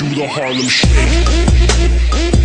do the Harlem Shake.